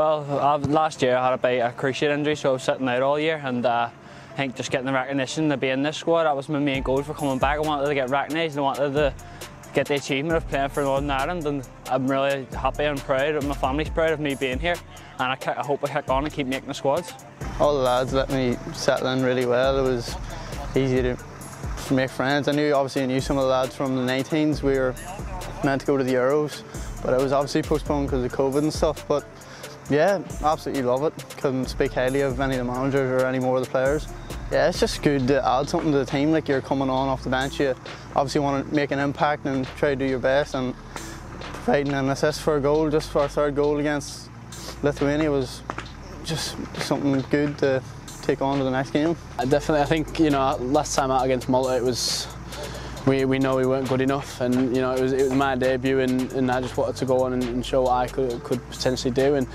Well, uh, last year I had a bit a cruciate injury, so I was sitting out all year, and uh, I think just getting the recognition to be in this squad, that was my main goal for coming back. I wanted to get recognised, and I wanted to get the achievement of playing for Northern Ireland, and I'm really happy and proud, and my family's proud of me being here, and I, I hope I kick on and keep making the squads. All the lads let me settle in really well. It was easy to make friends. I knew obviously I knew some of the lads from the 19s. We were meant to go to the Euros, but it was obviously postponed because of COVID and stuff. But yeah, absolutely love it. Couldn't speak highly of any of the managers or any more of the players. Yeah, it's just good to add something to the team. Like you're coming on off the bench, you obviously want to make an impact and try to do your best. And providing an assist for a goal, just for our third goal against Lithuania, was just something good to take on to the next game. Definitely, I think you know last time out against Malta, it was we, we know we weren't good enough, and you know it was it was my debut, and, and I just wanted to go on and, and show what I could could potentially do, and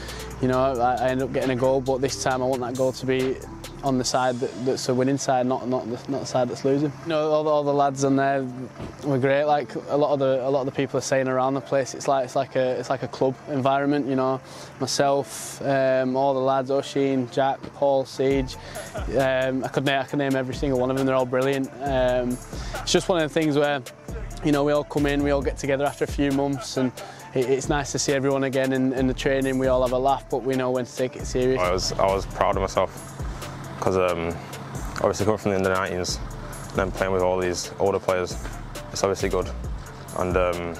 you know I, I ended up getting a goal, but this time I want that goal to be on the side that, that's a winning side, not not the, not the side that's losing. You know, all the, all the lads on there were great. Like a lot of the a lot of the people are saying around the place, it's like it's like a it's like a club environment. You know, myself, um, all the lads, Oisin, Jack, Paul, Siege. Um, I could name I could name every single one of them. They're all brilliant. Um, it's just one of the things where you know we all come in, we all get together after a few months and it's nice to see everyone again in, in, the training. We all have a laugh, but we know when to take it serious. I was, I was proud of myself because um, obviously coming from the under 19s and then playing with all these older players, it's obviously good. And um,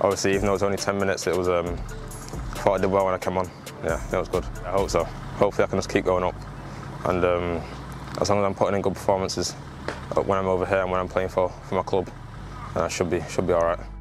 obviously, even though it was only 10 minutes, it was. Um, I thought I did well when I came on. Yeah, that was good. I hope so. Hopefully, I can just keep going up. And um, as long as I'm putting in good performances uh, when I'm over here and when I'm playing for, for my club, then I should be should be all right.